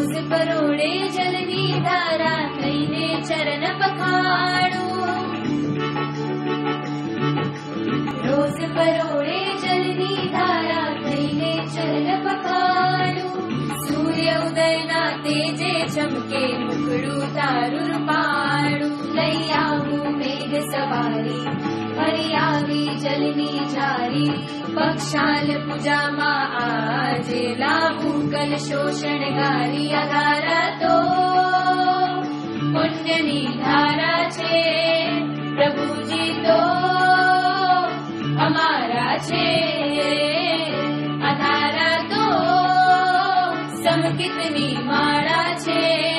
ोडे जलनी चरण पखाणे धारा दारा चरण सूर्य उदयना तेजे चमके मुखु दारु रडु लि मेघ सवारी हरियावी जलनी जारी पक्षाल पूजा मा કલ શોષણ ગારી અધારા તો પુણ્યની ધારા છે પ્રભુજી તો અમારા છે અધારા તો સમકિતની માળા છે